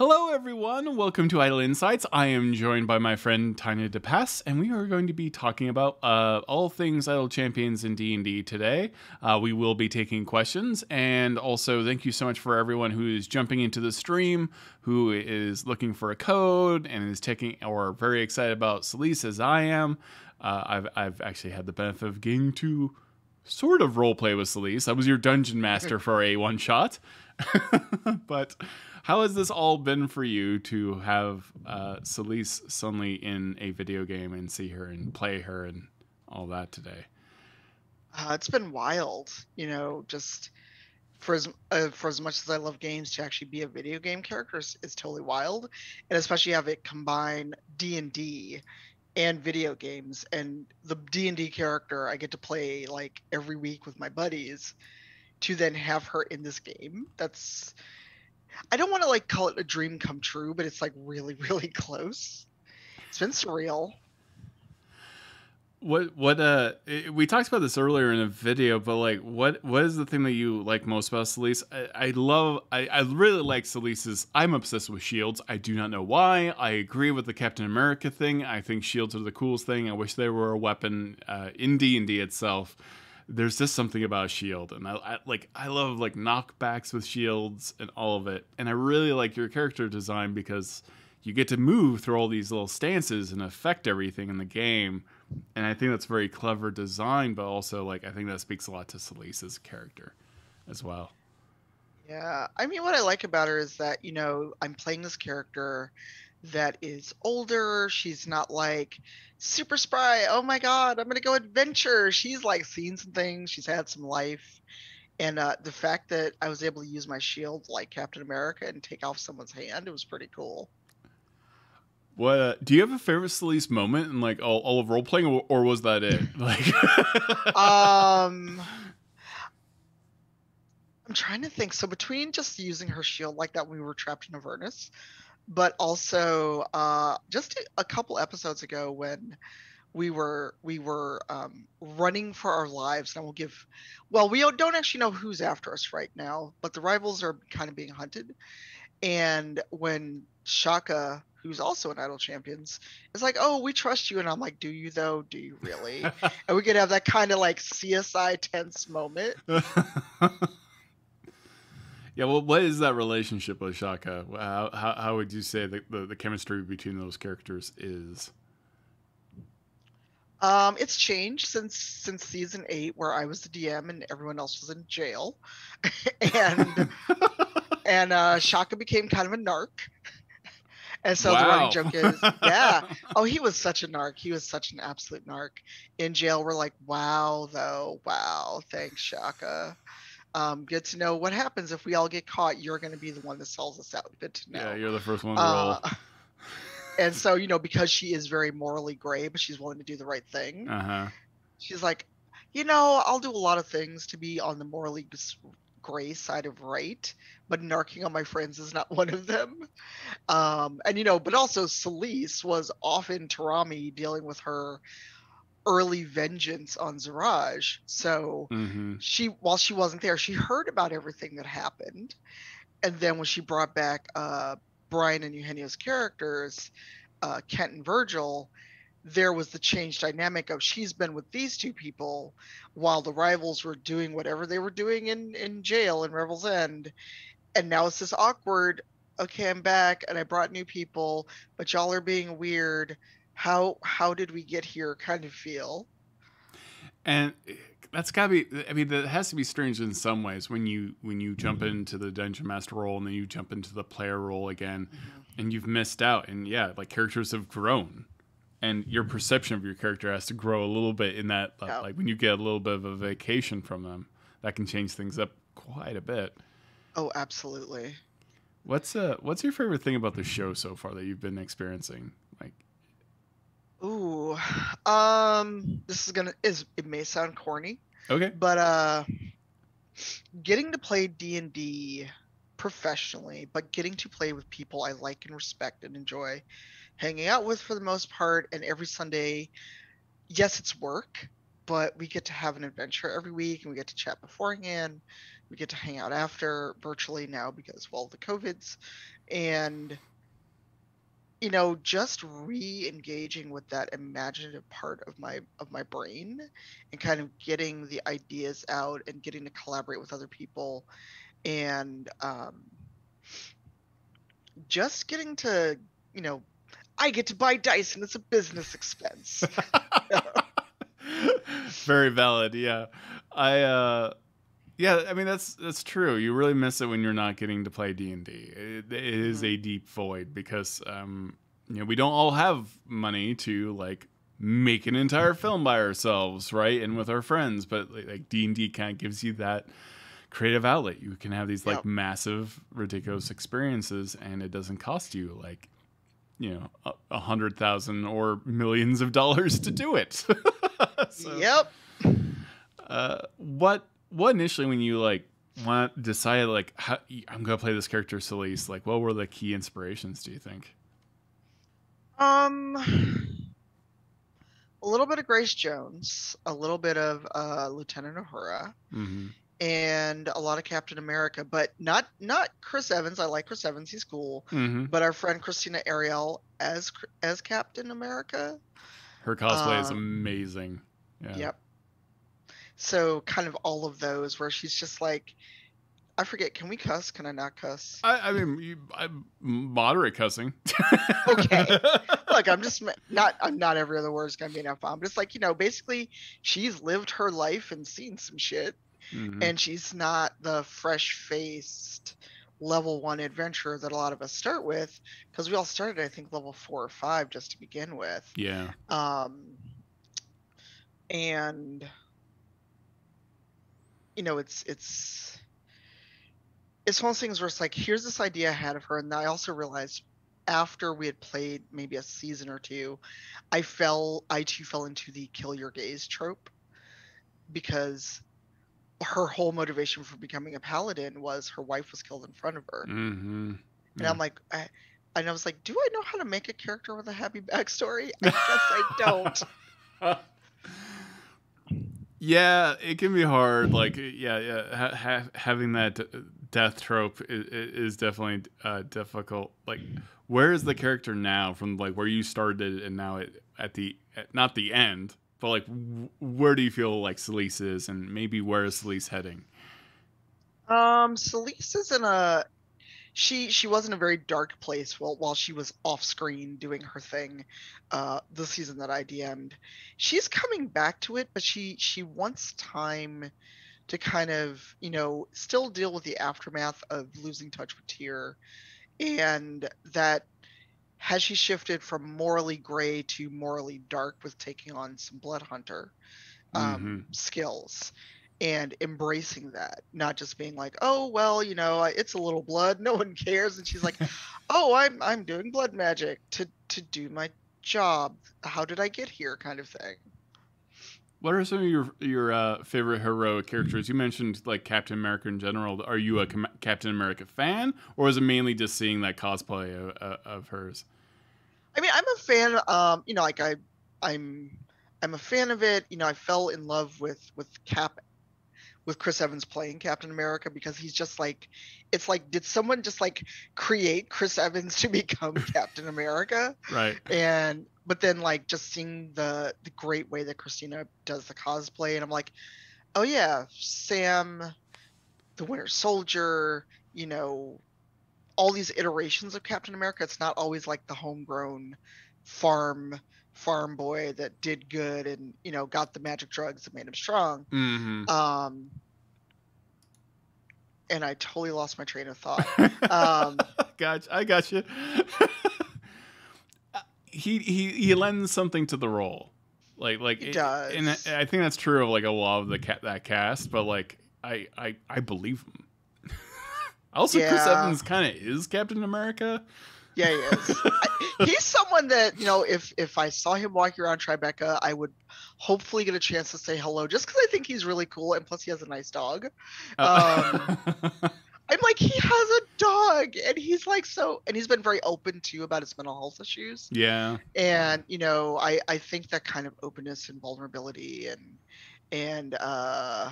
Hello, everyone. Welcome to Idle Insights. I am joined by my friend Tanya DePass, and we are going to be talking about uh, all things Idle Champions in D&D today. Uh, we will be taking questions, and also thank you so much for everyone who is jumping into the stream, who is looking for a code, and is taking or very excited about Selise as I am. Uh, I've, I've actually had the benefit of getting to sort of roleplay with Selise. I was your dungeon master for a one shot, but how has this all been for you to have uh, Selise suddenly in a video game and see her and play her and all that today? Uh, it's been wild, you know, just for as uh, for as much as I love games, to actually be a video game character is, is totally wild, and especially have it combine D and D and video games. And the D and D character I get to play like every week with my buddies, to then have her in this game. That's I don't want to like call it a dream come true, but it's like really, really close. It's been surreal. What what uh we talked about this earlier in a video, but like what what is the thing that you like most about Selise? I, I love I, I really like Selise's I'm obsessed with shields. I do not know why. I agree with the Captain America thing. I think shields are the coolest thing. I wish they were a weapon uh, in D and D itself there's just something about shield and I, I, like i love like knockbacks with shields and all of it. And i really like your character design because you get to move through all these little stances and affect everything in the game. And i think that's very clever design but also like i think that speaks a lot to Selise's character as well. Yeah i mean what i like about her is that you know i'm playing this character that is older she's not like super spry. Oh my god, I'm gonna go adventure. She's like seen some things. She's had some life, and uh, the fact that I was able to use my shield like Captain America and take off someone's hand, it was pretty cool. What uh, do you have a favorite Selise moment in like all, all of role playing, or, or was that it? Like, um, I'm trying to think. So between just using her shield like that when we were trapped in Avernus, but also uh, just a couple episodes ago when we were we were um, running for our lives and we'll give well we don't actually know who's after us right now but the rivals are kind of being hunted. And when shaka who's also an Idle Champions is like oh we trust you and i'm like do you though? Do you really? And we could have that kind of like csi tense moment yeah, well, what is that relationship with Shaka? How, how, how would you say the, the, the chemistry between those characters is? Um, it's changed since since season eight, where I was the DM and everyone else was in jail, and and uh, Shaka became kind of a narc. And so wow. the running joke is, yeah. Oh, he was such a narc. He was such an absolute narc. In jail, we're like, wow, though, wow, thanks, Shaka um, good to know what happens if we all get caught. You're going to be the one that sells us out. Good to know. Yeah, you're the first one to roll. Uh, and so, you know, because she is very morally gray, but she's willing to do the right thing. Uh-huh. She's like, you know, I'll do a lot of things to be on the morally gray side of right, but narking on my friends is not one of them. Um, and you know, but also Selise was off in Tarami dealing with her early vengeance on Ziraj. So mm-hmm. she, while she wasn't there, she heard about everything that happened. And then when she brought back uh, Brian and Eugenio's characters, uh, Kent and Virgil, there was the change dynamic of she's been with these two people while the rivals were doing whatever they were doing in, in jail in Revel's End. And now it's this awkward, okay, I'm back and I brought new people, but y'all are being weird how how did we get here kind of feel? And that's gotta be i mean that has to be strange in some ways when you when you jump into the dungeon master role and then you jump into the player role again mm-hmm. and you've missed out and yeah like characters have grown and your perception of your character has to grow a little bit in that uh, yeah. like when you get a little bit of a vacation from them that can change things up quite a bit. Oh absolutely. What's uh what's your favorite thing about the show so far that you've been experiencing Ooh, um, this is gonna is it may sound corny, okay, but uh, getting to play D and D professionally, but getting to play with people I like and respect and enjoy hanging out with for the most part, and every Sunday, yes, it's work, but we get to have an adventure every week, and we get to chat beforehand, we get to hang out after virtually now because well the covids and you know just re-engaging with that imaginative part of my of my brain and kind of getting the ideas out and getting to collaborate with other people and um, just getting to you know i get to buy dice and it's a business expense. Very valid yeah. I uh yeah i mean that's that's true. You really miss it when you're not getting to play d&d it, it is a deep void because um you know we don't all have money to like make an entire film by ourselves right and with our friends but like d&d kind of gives you that creative outlet. You can have these like Yep. massive ridiculous experiences and it doesn't cost you like you know a, a hundred thousand or millions of dollars to do it. So- yep. Uh, what what initially when you like want decided like how, I'm gonna play this character Selise like what were the key inspirations do you think? Um, a little bit of Grace Jones, a little bit of uh, Lieutenant Uhura, Mm-hmm. and a lot of Captain America, but not not Chris Evans. I like Chris Evans; he's cool. Mm-hmm. But our friend Christina Ariel as as Captain America. Her cosplay is Um, amazing. Yeah. Yep. So kind of all of those where she's just like, I forget. Can we cuss? Can I not cuss? I, I mean, you, I'm moderate cussing. Okay. Look, I'm just not. I'm not every other word is gonna be an f bomb. But it's like you know, basically, she's lived her life and seen some shit. Mhm. and she's not the fresh faced level one adventurer that a lot of us start with because we all started i think level four or five just to begin with yeah. um and you know it's it's it's one of those things where it's like here's this idea i had of her and i also realized after we had played maybe a season or two i fell i too fell into the kill your gays trope because her whole motivation for becoming a paladin was her wife was killed in front of her Mm-hmm. and I'm like, I, and I was like, do I know how to make a character with a happy backstory? I guess I don't. yeah, it can be hard. Like, yeah, yeah, ha- ha- having that death trope is, is definitely uh, difficult. Like, where is the character now from like where you started and now it, at the at, not the end, but like where do you feel like Selise is, and maybe where is Selise heading? Um, Selise is in a, she she was in a very dark place while while she was off screen doing her thing, uh, the season that I DM'd. She's coming back to it, but she she wants time to kind of you know still deal with the aftermath of losing touch with Tyr, and that has she shifted from morally gray to morally dark with taking on some blood hunter um, skills and embracing that not just being like oh well you know it's a little blood no one cares and she's like oh i'm i'm doing blood magic to to do my job how did i get here kind of thing What are some of your your uh, favorite heroic characters? You mentioned like Captain America in general. Are you a Com- Captain America fan, or is it mainly just seeing that cosplay of, uh, of hers? i mean i'm a fan um you know like i i'm i'm a fan of it you know i fell in love with with cap with chris evans playing captain america because he's just like it's like did someone just like create chris evans to become captain america Right. and but then like just seeing the the great way that christina does the cosplay and i'm like oh yeah sam the winter soldier you know all these iterations of captain america it's not always like the homegrown farm farm boy that did good and you know got the magic drugs that made him strong Mm-hmm. um and i totally lost my train of thought um gotcha. I got you. he he he lends something to the role, like like it- does. and I think that's true of like a lot of the cat that cast. But like I I I believe him. also, Chris Evans kind of is Captain America. Yeah, he is. He's someone that you know, if if I saw him walking around Tribeca, I would hopefully get a chance to say hello, just because I think he's really cool, and plus he has a nice dog. Uh, I'm like, he has a dog, and he's like so, and he's been very open too about his mental health issues. yeah. And you know, I I think that kind of openness and vulnerability and and uh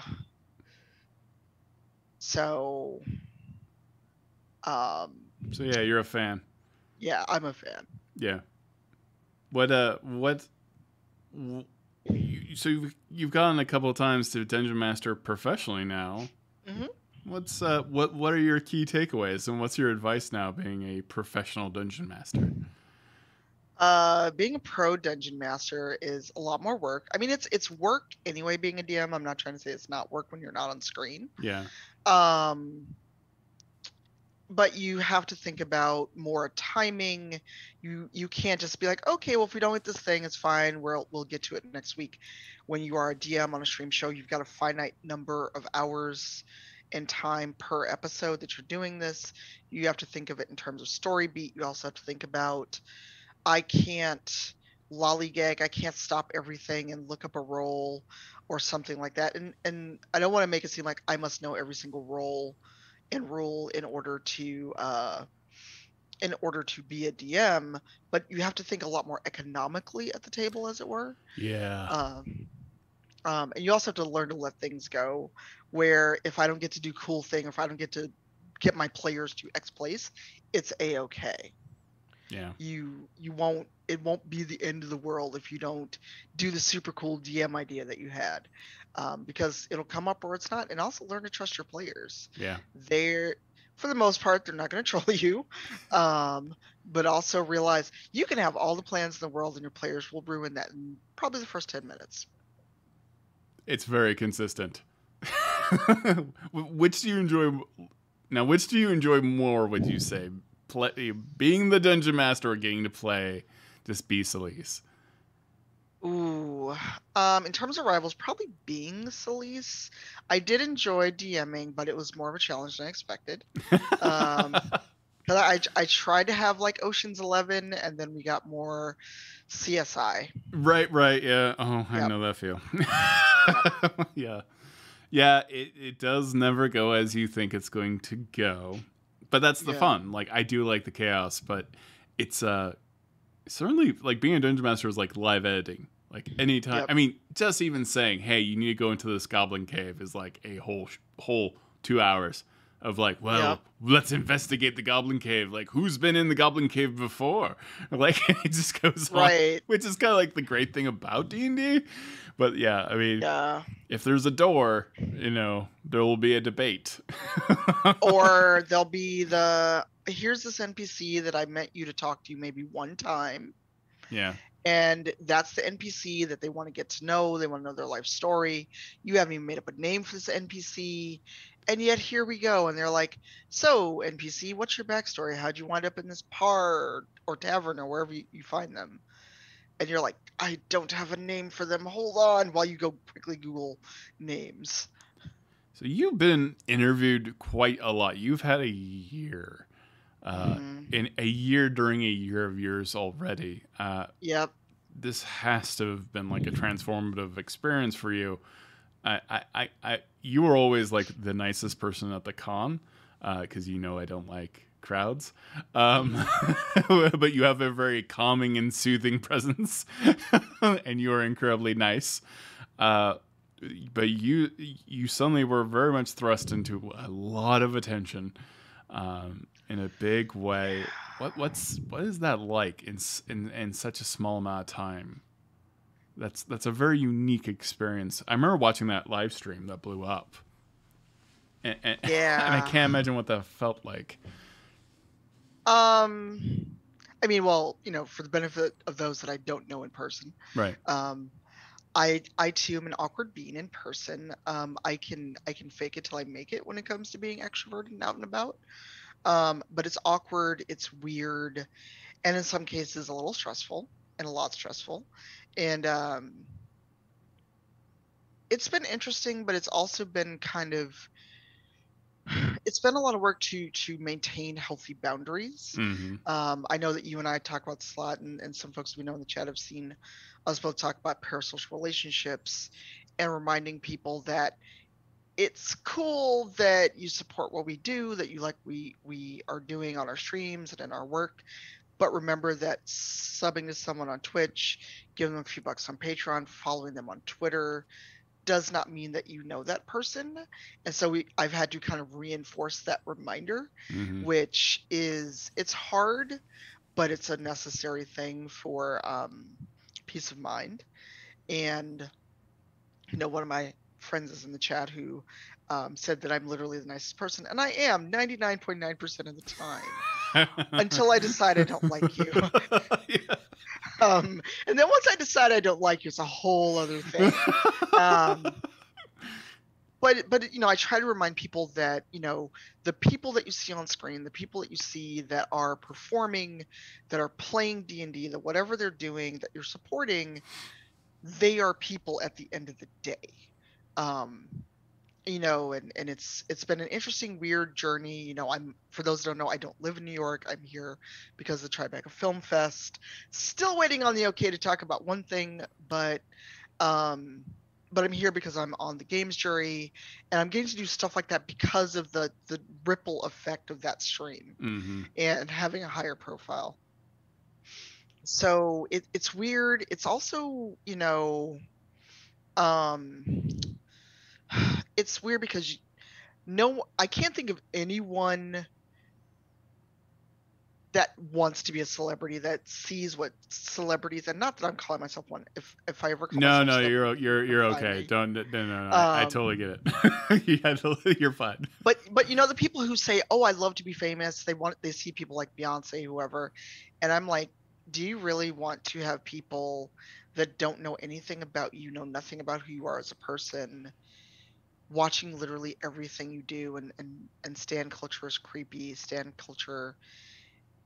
So, um, So yeah, you're a fan. Yeah, I'm a fan. Yeah. What uh what you, so you've you've gone a couple of times to Dungeon Master professionally now. Mhm. What's uh what what are your key takeaways and what's your advice now being a professional dungeon master? Uh, being a pro dungeon master is a lot more work. I mean, it's it's work anyway. Being a DM, I'm not trying to say it's not work when you're not on screen. Yeah. Um, but you have to think about more timing. You you can't just be like, okay, well, if we don't get this thing, it's fine. We'll we'll get to it next week. When you are a DM on a stream show, you've got a finite number of hours and time per episode that you're doing this. You have to think of it in terms of story beat. You also have to think about, I can't lollygag. I can't stop everything and look up a role or something like that. And and I don't want to make it seem like I must know every single role and rule in order to uh, in order to be a DM. But you have to think a lot more economically at the table, as it were. Yeah. Um, um, and you also have to learn to let things go. Where if I don't get to do cool thing, if I don't get to get my players to X place, it's a okay. yeah. You you won't it won't be the end of the world if you don't do the super cool DM idea that you had, um, because it'll come up or it's not. And also learn to trust your players. Yeah. They're for the most part they're not going to troll you, um, but also realize you can have all the plans in the world and your players will ruin that in probably the first ten minutes. It's very consistent. which do you enjoy now which do you enjoy more would you say? Play, being the dungeon master or getting to play just be Selise? Ooh, um, in terms of rivals, probably being Selise. I did enjoy DMing, but it was more of a challenge than I expected. Um, 'Cause I I tried to have like Ocean's Eleven, and then we got more CSI. Right, right, yeah. Oh, I Yep. know that feel. yeah. Yeah, it, it does never go as you think it's going to go. But that's the Yeah. fun. Like I do like the chaos, but it's uh certainly like being a dungeon master is like live editing. Like anytime Yep. I mean, just even saying, "Hey, you need to go into this goblin cave" is like a whole whole 2 hours of like, well, Yep. let's investigate the goblin cave. Like who's been in the goblin cave before? Like it just goes on Right. which is kind of like the great thing about d&d but yeah i mean Yeah. if there's a door you know there will be a debate or there'll be the here's this NPC that I meant you to talk to maybe one time. yeah and that's the NPC that they want to get to know. They want to know their life story. You haven't even made up a name for this NPC, and yet here we go. And they're like, "So NPC, what's your backstory? How'd you wind up in this bar or tavern or wherever you, you find them?" And you're like, "I don't have a name for them. Hold on," while you go quickly Google names. so you've been interviewed quite a lot you've had a year uh, Mhm. in a year during a year of yours already uh, Yep. this has to have been like a transformative experience for you. I, I, I, I you were always like the nicest person at the con, because you know I don't like crowds. Um, but you have a very calming and soothing presence, and you are incredibly nice. Uh, but you, you suddenly were very much thrust into a lot of attention, um, in a big way. What what's what is that like in in in such a small amount of time? That's that's a very unique experience. I remember watching that live stream that blew up, and, and, and I can't imagine what that felt like. Um, I mean, well, you know, for the benefit of those that I don't know in person, Right. um, I I too am an awkward being in person. Um, I can I can fake it till I make it when it comes to being extroverted and out and about. Um, but it's awkward, it's weird, and in some cases a little stressful and a lot stressful. And um, it's been interesting, but it's also been kind of it's been a lot of work to to maintain healthy boundaries. hmm Um, I know that you and I talk about this a lot, and, and some folks we know in the chat have seen us both talk about parasocial relationships and reminding people that it's cool that you support what we do, that you like we we are doing on our streams and in our work. But remember that subbing to someone on Twitch, giving them a few bucks on Patreon, following them on Twitter, does not mean that you know that person. And so we, I've had to kind of reinforce that reminder, Mhm. which is it's hard, but it's a necessary thing for um, peace of mind. And you know, one of my friends is in the chat who um, said that I'm literally the nicest person, and I am 99.9% of the time until I decide I don't like you. Yeah. Um, and then once I decide I don't like you, it's a whole other thing. Um, but but you know, I try to remind people that you know the people that you see on screen, the people that you see that are performing, that are playing D and D, that whatever they're doing, that you're supporting, they are people at the end of the day. Um, you know, and and it's it's been an interesting, weird journey. You know, I'm for those that don't know, I don't live in New York. I'm here because of the Tribeca Film Fest. Still waiting on the okay to talk about one thing, but um, but I'm here because I'm on the games jury, and I'm getting to do stuff like that because of the the ripple effect of that stream Mhm. and having a higher profile. So it, it's weird. It's also, you know, um, it's weird because you- no, I can't think of anyone that wants to be a celebrity that sees what celebrities and not that I'm calling myself one. If if I ever call No, no, you're you're you're okay. mate. Don't no, no, no. I, I Um, totally get it. you're fine. but but you know the people who say oh i love to be famous they want they see people like beyonce whoever and i'm like do you really want to have people that don't know anything about you know nothing about who you are as a person watching literally everything you do and and and stan culture is creepy stan culture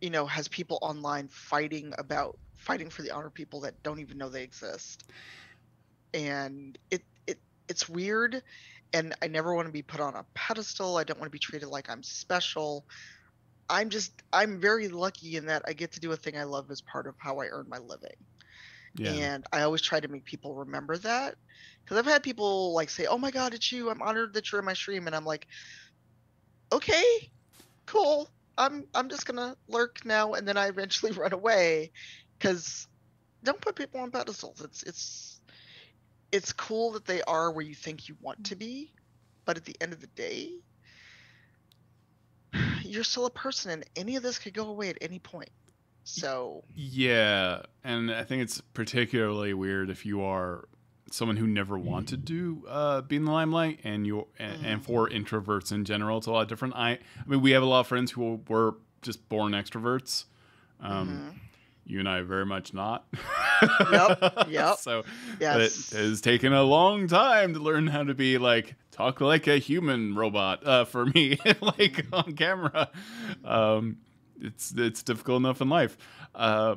you know has people online fighting about fighting for the honor people that don't even know they exist and it it it's weird and I never want to be put on a pedestal. I don't want to be treated like I'm special. I'm just I'm very lucky in that I get to do a thing I love as part of how I earn my living. Yeah. And I always try to make people remember that because I've had people like say, "Oh my God, it's you! I'm honored that you're in my stream," and I'm like, "Okay, cool. I'm I'm just gonna lurk now," and then I eventually run away because don't put people on pedestals. It's it's it's cool that they are where you think you want to be, but at the end of the day, you're still a person, and any of this could go away at any point. So Yeah, and I think it's particularly weird if you are someone who never wanted to uh, be in the limelight, and you and, and Mhm. for introverts in general, it's a lot different. I, I mean, we have a lot of friends who were just born extroverts. Um, mhm. You and I are very much not. Yep, yep. So yes, it has taken a long time to learn how to be like talk like a human robot uh, for me, like on camera. Um, it's it's difficult enough in life. Uh,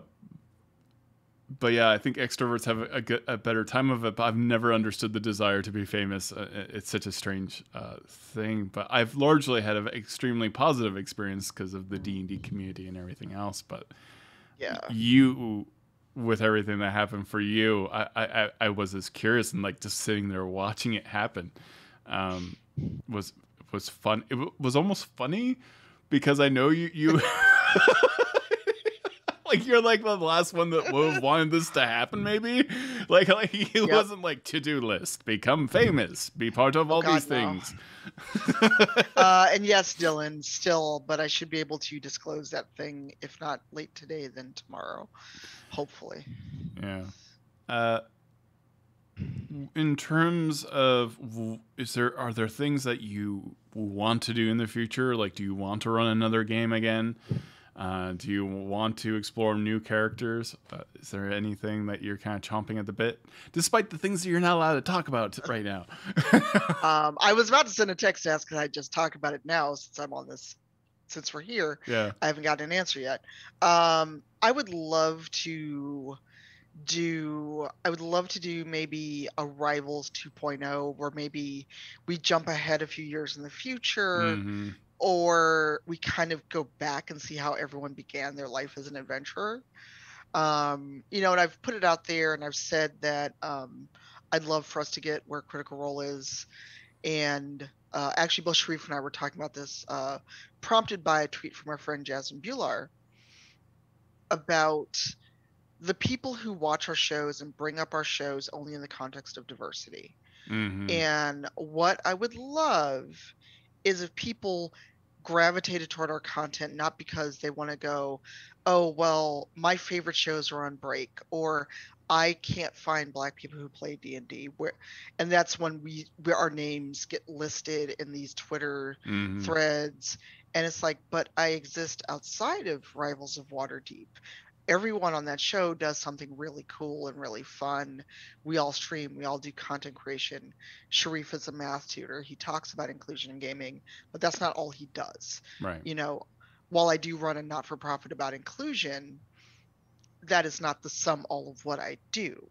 but yeah, I think extroverts have a, good, a better time of it. But I've never understood the desire to be famous. Uh, it's such a strange uh, thing. But I've largely had an extremely positive experience because of the D and D community and everything else. But yeah. you with everything that happened for you I, I i was as curious and like just sitting there watching it happen um was was fun it w- was almost funny because i know you you like you're like the last one that would have wanted this to happen maybe like like it Yep. wasn't like to-do list become famous be part of all God, these no. things Uh, and yes, Dylan, still, but I should be able to disclose that thing, if not late today, then tomorrow, hopefully. Yeah. Uh, in terms of, is there are there things that you want to do in the future? Like, do you want to run another game again? Uh, do you want to explore new characters? Uh, is there anything that you're kind of chomping at the bit, despite the things that you're not allowed to talk about right now? Um, I was about to send a text to ask, could I just talk about it now since I'm on this, since we're here? yeah. I haven't gotten an answer yet. Um, I would love to do I would love to do maybe a Rivals 2.0 where maybe we jump ahead a few years in the future hmm or we kind of go back and see how everyone began their life as an adventurer. Um, you know, and I've put it out there and I've said that um, I'd love for us to get where Critical Role is. And uh, actually, both Sharif and I were talking about this, uh, prompted by a tweet from our friend Jasmine Bhullar about the people who watch our shows and bring up our shows only in the context of diversity. Mhm. And what I would love is if people gravitated toward our content not because they want to go, oh well, my favorite shows are on break, or I can't find black people who play D and D. Where, and that's when we where our names get listed in these Twitter Mhm. threads, and it's like, but I exist outside of Rivals of Waterdeep. Everyone on that show does something really cool and really fun. We all stream, we all do content creation. Sharif is a math tutor. He talks about inclusion in gaming, but that's not all he does. Right. You know, while I do run a not for profit about inclusion, that is not the sum all of what I do.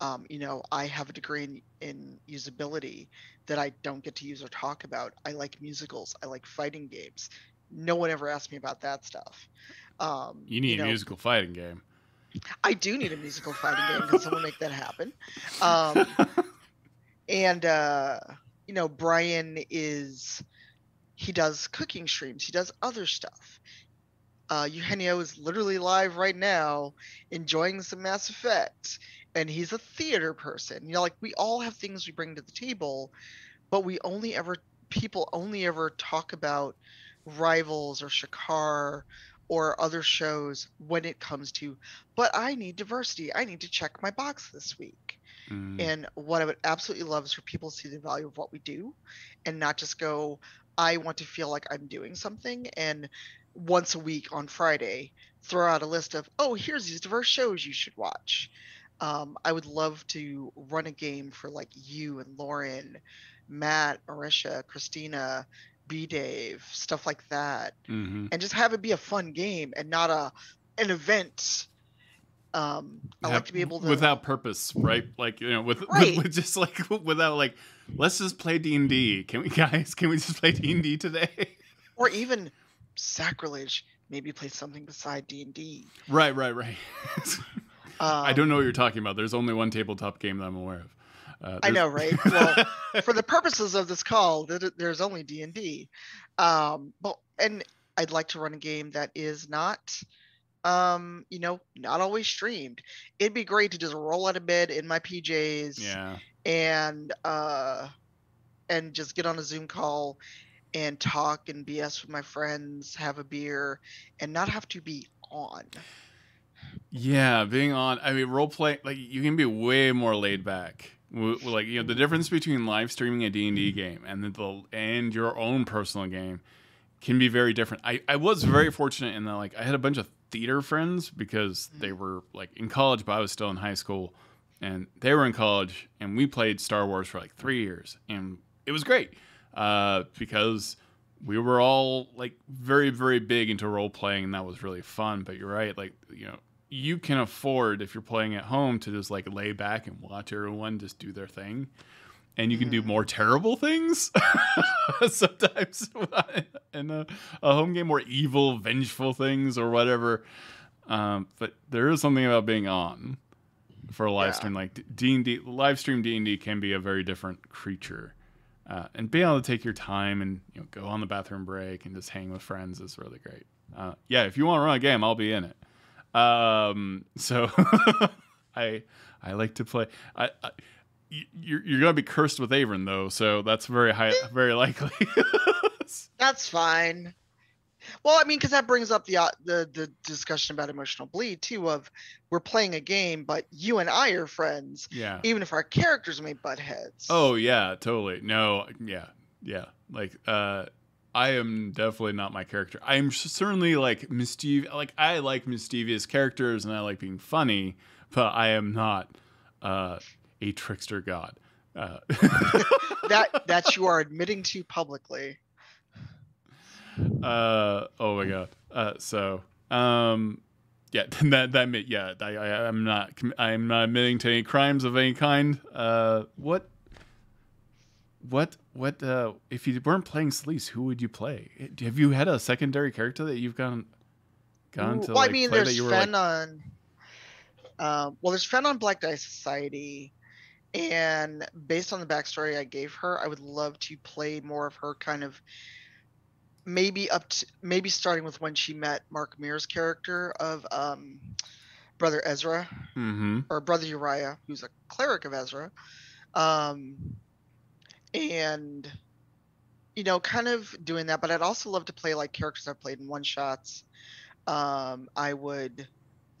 Um, you know, I have a degree in, in usability that I don't get to use or talk about. I like musicals. I like fighting games. No one ever asked me about that stuff. Um, You need know, a musical fighting game. I do need a musical fighting game. Can someone make that happen? Um, and uh, you know, Brian is he does cooking streams. He does other stuff. Uh, Eugenio is literally live right now, enjoying some Mass Effect, and he's a theater person. You know, like we all have things we bring to the table, but we only ever people only ever talk about rivals or Shakar or other shows when it comes to but I need diversity. I need to check my box this week. Mm. And what I would absolutely love is for people to see the value of what we do and not just go, I want to feel like I'm doing something. And once a week on Friday, throw out a list of, oh, here's these diverse shows you should watch. Um, I would love to run a game for like you and Lauren, Matt, Marisha, Christina, B Dave, stuff like that Mhm. and just have it be a fun game and not a an event. Um, I Have- like to be able to without purpose, right? Like you know, with, Right. with just like without like, let's just play D and D. Can we guys? Can we just play D and D today? or even sacrilege. Maybe play something beside D and D. right, right, right. I Um, don't know what you're talking about. There's only one tabletop game that I'm aware of. Uh, I know, right? Well, for the purposes of this call, th- th- there's only D and D. Um, but and I'd like to run a game that is not, um, you know, not always streamed. It'd be great to just roll out of bed in my PJs. yeah, and uh and just get on a zoom call and talk and bs with my friends have a beer and not have to be on yeah. Being on, I mean, role play like you can be way more laid back. Like you know, the difference between live streaming a D and D mm-hmm. game and the, the and your own personal game can be very different. I, I was mm-hmm. very fortunate in that like I had a bunch of theater friends because mm-hmm. they were like in college, but I was still in high school, and they were in college, and we played Star Wars for like three years, and it was great uh, because we were all like very very big into role playing, and that was really fun. But you're right, like you know. You can afford if you're playing at home to just like lay back and watch everyone just do their thing. And you can do Mhm. more terrible things sometimes in a, a home game more evil vengeful things or whatever. Um, but there is something about being on for a live Yeah. stream. Like d&d live stream d&d can be a very different creature. Uh, and being able to take your time and you know go on the bathroom break and just hang with friends is really great. Uh, yeah if you want to run a game i'll be in it um, so i i like to play I you're, you're gonna be cursed with Avon though, so that's very high, very likely. that's fine well i mean because that brings up the uh, the the discussion about emotional bleed too of we're playing a game but you and i are friends yeah. even if our characters may butt heads Oh yeah, totally. No, yeah, yeah. Like, uh, I am definitely not my character. I am certainly like mischievous. Like, I like mischievous characters, and I like being funny, but I am not uh, a trickster god. Uh, that that you are admitting to publicly uh, oh my god. Uh, so, um, yeah, that that yeah, I, I I'm not I'm not admitting to any crimes of any kind. Uh, what? What what uh if you weren't playing Selise, who would you play? Have you had a secondary character that you've gone gone to well, like I mean, play there's that you were Fen like on. Um, well, there's Fen on Black Dice Society, and based on the backstory I gave her, I would love to play more of her kind of. Maybe up to maybe starting with when she met Mark Meer's character of um, Brother Ezra mm-hmm. or Brother Uriah, who's a cleric of Ezra, um, and you know, kind of doing that. But I'd also love to play like characters I've played in one shots. Um, I would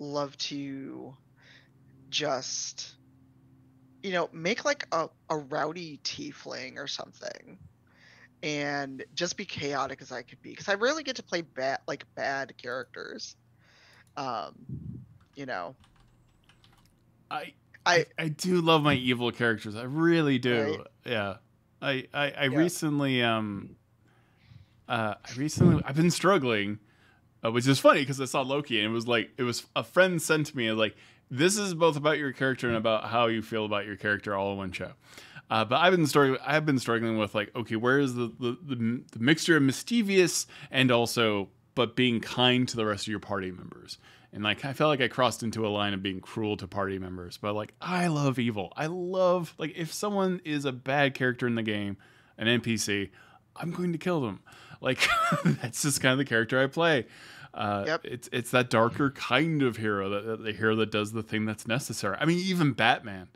love to just you know make like a, a rowdy tiefling or something and just be chaotic as i could be because i rarely get to play bad like bad characters um you know I I- I do love my evil characters. I really do. Right. Yeah. I I, I Yeah. recently um uh I recently I've been struggling, uh, which is funny because I saw Loki and it was like it was a friend sent to me like this is both about your character and about how you feel about your character all in one show. Uh, but I've been struggling. I've been struggling with like, okay, where is the, the the the mixture of mischievous and also but being kind to the rest of your party members? And like, I felt like I crossed into a line of being cruel to party members. But like, I love evil. I love like if someone is a bad character in the game, an NPC, I'm going to kill them. Like that's just kind of the character I play. Uh, Yep. It's it's that darker kind of hero, that, that the hero that does the thing that's necessary. I mean, even Batman.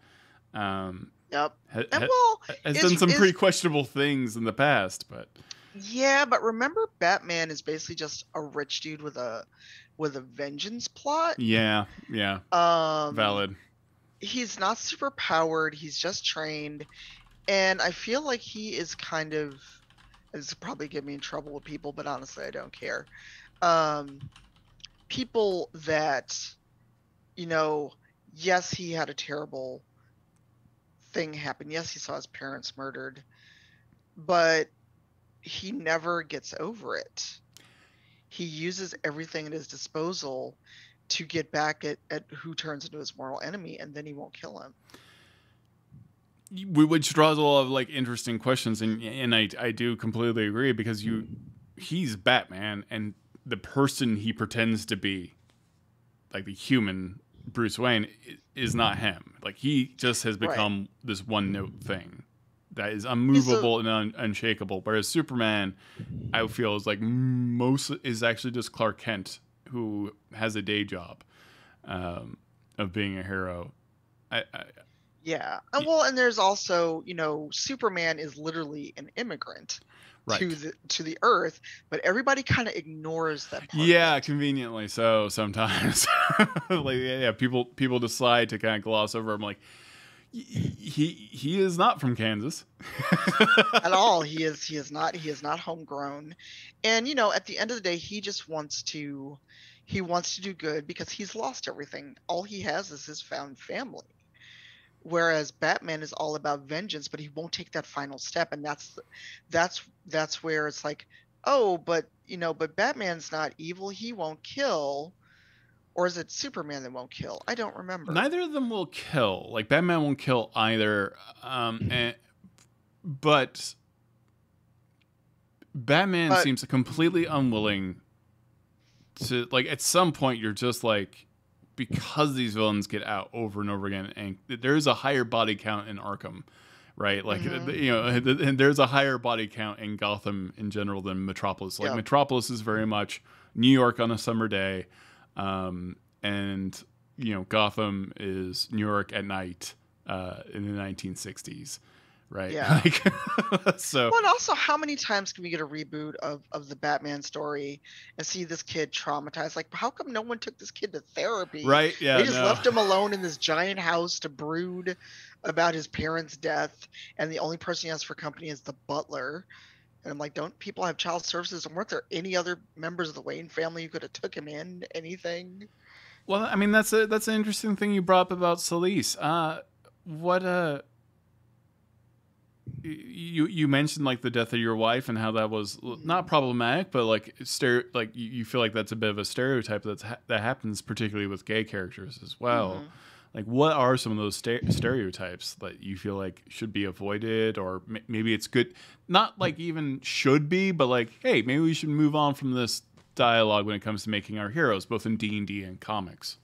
Um, yep ha- and ha- well has done some pretty questionable things in the past, but yeah but remember batman is basically just a rich dude with a with a vengeance plot? Yeah, yeah, um valid. he's not super powered he's just trained and i feel like he is kind of this will probably get me in trouble with people but honestly i don't care. Um people that you know yes he had a terrible thing happen yes he saw his parents murdered but he never gets over it. He uses everything at his disposal to get back at, at who turns into his mortal enemy and then he won't kill him. Wh- which draws a lot of like interesting questions and and I I do completely agree because you he's Batman and the person he pretends to be like the human Bruce Wayne is not him. Like he just has Right. become this one note thing that is unmovable and un- unshakable whereas Superman I feel is like most is actually just Clark Kent who has a day job um, of being a hero I, I Yeah. And well, and there's also, you know, Superman is literally an immigrant right to the to the Earth, but everybody kind of ignores that. Yeah, conveniently so sometimes. like yeah, people people decide to kind of gloss over him like he he is not from Kansas. At all, he is he is not he is not homegrown, and you know, at the end of the day, he just wants to he wants to do good because he's lost everything. All he has is his found family. Whereas Batman is all about vengeance, but he won't take that final step, and that's that's that's where it's like, oh, but you know, but Batman's not evil; he won't kill, or is it Superman that won't kill? I don't remember. Neither of them will kill. Like Batman won't kill either. Um and, but Batman But- seems completely unwilling to like at some point you're just like because these villains get out over and over again and there is a higher body count in Arkham right like Mhm. you know and there's a higher body count in Gotham in general than Metropolis like Yeah. Metropolis is very much New York on a summer day um and you know Gotham is New York at night uh in the 1960s right Yeah. like so Well, and also, how many times can we get a reboot of, of the Batman story and see this kid traumatized? Like, how come no one took this kid to therapy? right yeah they just no. left him alone in this giant house to brood about his parents' death, and the only person he has for company is the butler. And I'm like, don't people have child services? And weren't there any other members of the Wayne family who could have took him in? Anything? Well, I mean that's a that's an interesting thing you brought up about Selise. Uh, what uh, you you mentioned like the death of your wife and how that was not problematic, but like stereo like you, feel like that's a bit of a stereotype that's ha- that happens particularly with gay characters as well. Mhm. Like, what are some of those stereotypes that you feel like should be avoided, or maybe it's good, not like even should be, but like, hey, maybe we should move on from this dialogue when it comes to making our heroes, both in D and comics.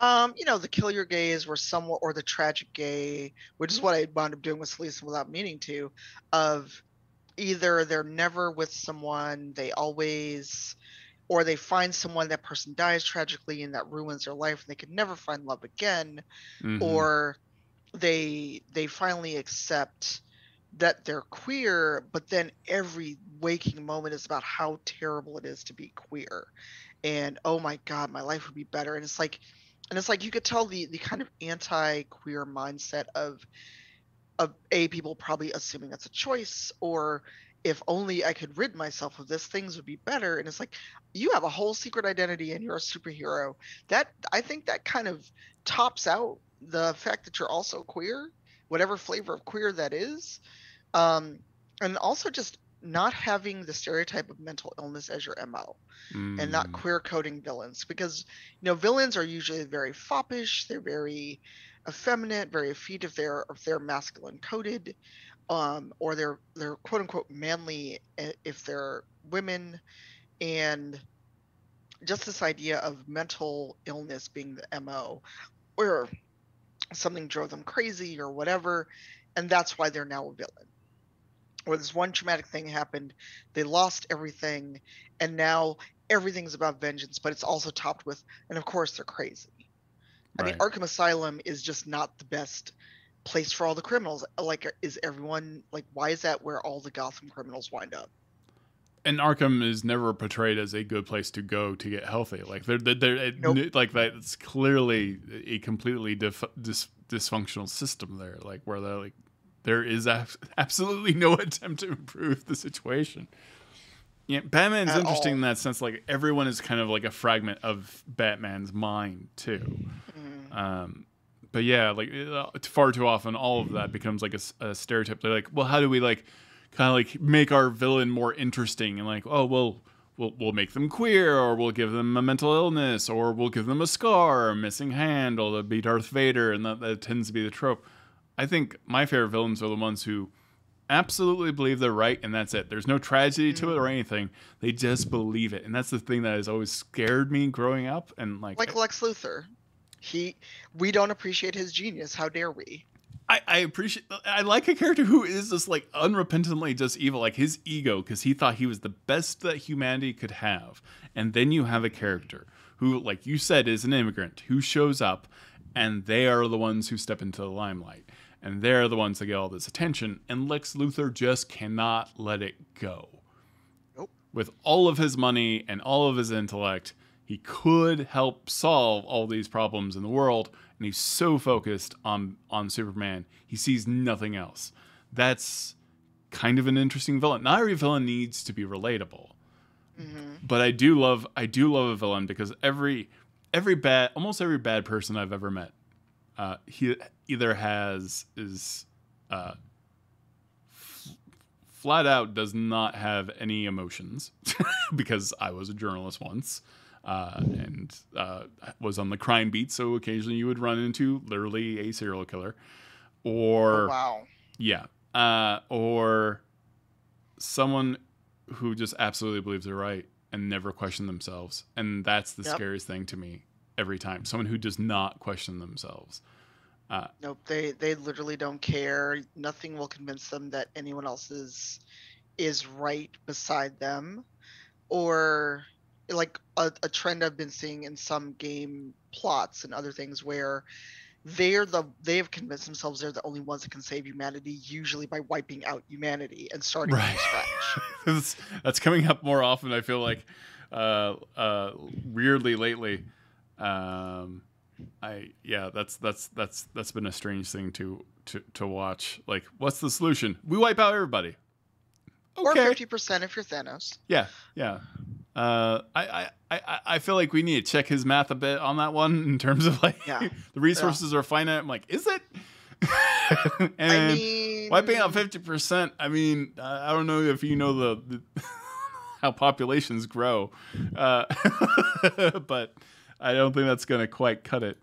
Um, you know, the kill your gays were somewhat, or the tragic gay, which is what I wound up doing with Selise without meaning to, of either they're never with someone, they always, or they find someone, that person dies tragically, and that ruins their life, and they can never find love again, Mhm. or they they finally accept that they're queer, but then every waking moment is about how terrible it is to be queer. And oh my god, my life would be better. And it's like and it's like you could tell the the kind of anti-queer mindset of of a people probably assuming that's a choice or if only I could rid myself of this, things would be better. And it's like, you have a whole secret identity and you're a superhero. That I think that kind of tops out the fact that you're also queer, whatever flavor of queer that is. Um, and also just not having the stereotype of mental illness as your MO mm. and not mm. queer coding villains because you know villains are usually very foppish, they're very effeminate, very effete if they're if they're masculine coded um, or they're they're quote unquote manly if they're women, and just this idea of mental illness being the mo, or something drove them crazy or whatever, and that's why they're now a villain. Or this one traumatic thing happened, they lost everything, and now everything's about vengeance, but it's also topped with, and of course they're crazy. I mean, Arkham Asylum is just not the best place for all the criminals. Like, is everyone like? Why is that where all the Gotham criminals wind up? And Arkham is never portrayed as a good place to go to get healthy. Like they're, they're, they're nope. like that. It's clearly a completely dif- dis- dysfunctional system there. Like where they're like, there is absolutely no attempt to improve the situation. Yeah, Batman's At interesting all. in that sense. Like everyone is kind of like a fragment of Batman's mind too. Mm. Um, but yeah, like uh, far too often, all of that becomes like a, a stereotype. They're like, well, how do we like kind of like make our villain more interesting? And like, oh, well, we'll we'll make them queer, or we'll give them a mental illness, or we'll give them a scar, or a missing hand, or they'll be Darth Vader, and that, that tends to be the trope. I think my favorite villains are the ones who absolutely believe they're right and that's it. There's no tragedy to it or mm. anything. They just believe it. And that's the thing that has always scared me growing up and like like Lex Luthor. He, we don't appreciate his genius. How dare we? I, I appreciate. I like a character who is just like unrepentantly just evil, like his ego, because he thought he was the best that humanity could have. And then you have a character who, like you said, is an immigrant who shows up, and they are the ones who step into the limelight, and they're the ones that get all this attention. And Lex Luthor just cannot let it go. Nope. With all of his money and all of his intellect, he could help solve all these problems in the world and he's so focused on on superman he sees nothing else. That's kind of an interesting villain. Not every villain needs to be relatable. Mm-hmm. but i do love i do love a villain because every every bad almost every bad person i've ever met uh, he either has is uh, f- flat out does not have any emotions because i was a journalist once uh, and uh, was on the crime beat. So occasionally you would run into literally a serial killer, or oh, wow, yeah, uh, or someone who just absolutely believes they're right and never question themselves, and that's the yep. scariest thing to me every time. Someone who does not question themselves. Uh, nope, they they literally don't care. Nothing will convince them that anyone else is is right beside them, or like a, a trend I've been seeing in some game plots and other things where they're the they have convinced themselves they're the only ones that can save humanity usually by wiping out humanity and starting right. from scratch. That's, that's, coming up more often i feel like uh, uh, weirdly lately. Um, i yeah that's that's that's that's been a strange thing to to to watch. Like what's the solution? We wipe out everybody. Okay. or 50% if you're thanos. Yeah yeah uh, I, I, I feel like we need to check his math a bit on that one in terms of like yeah. the resources yeah. are finite. I'm like, is it? and I mean, wiping out fifty percent. I mean, I don't know if you know the, the how populations grow, uh, but I don't think that's going to quite cut it.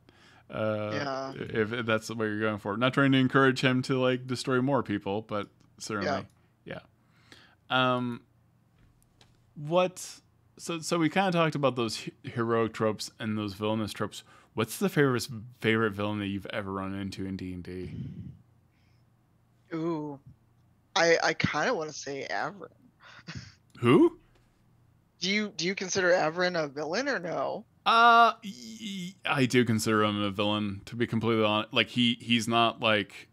Uh, yeah. If, if, that's what you're going for, not trying to encourage him to like destroy more people, but certainly, yeah. yeah. Um, what so so we kind of talked about those heroic tropes and those villainous tropes. What's the favorite favorite villain that you've ever run into in D and D? Ooh, I I kind of want to say Avron. Who? Do you do you consider Avron a villain or no? Uh, I do consider him a villain. To be completely honest, like he he's not like